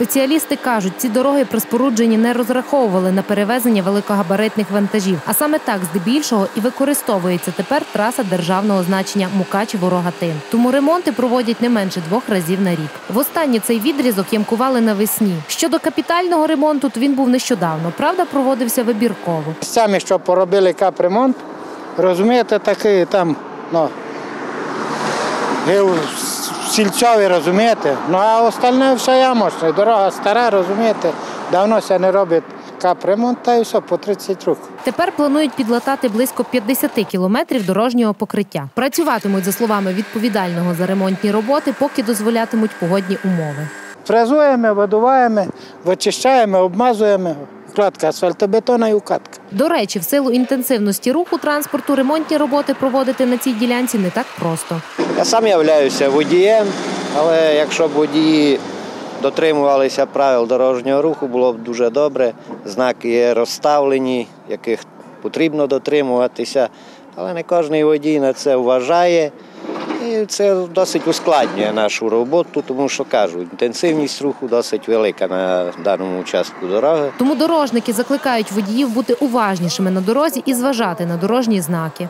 Спеціалісти кажуть, ці дороги при спорудженні не розраховували на перевезення великогабаритних вантажів. А саме так, здебільшого, і використовується тепер траса державного значення Мукачево-Рогатин. Тому ремонти проводять не менше двох разів на рік. Востаннє цей відрізок ямкували навесні. Щодо капітального ремонту, то він був нещодавно. Правда, проводився вибірково. Самі, що поробили капремонт, розумієте, такий там, ну, гил сільцьовий, розумієте. Ну а остальне все ямочне. Дорога стара, розумієте, давно це не робить капремонт, та і все, по 30 років. Тепер планують підлатати близько 50 кілометрів дорожнього покриття. Працюватимуть, за словами відповідального за ремонтні роботи, поки дозволятимуть погодні умови. Фрезуємо, видуваємо, вичищаємо, обмазуємо. Вкладка асфальтобетона і укатка. До речі, в силу інтенсивності руху транспорту ремонтні роботи проводити на цій ділянці не так просто. Я сам являюся водієм, але якщо б водії дотримувалися правил дорожнього руху, було б дуже добре. Знаки є розставлені, яких потрібно дотримуватися, але не кожен водій на це вважає. І це досить ускладнює нашу роботу, тому що кажу, інтенсивність руху досить велика на даному участку дороги. Тому дорожники закликають водіїв бути уважнішими на дорозі і зважати на дорожні знаки.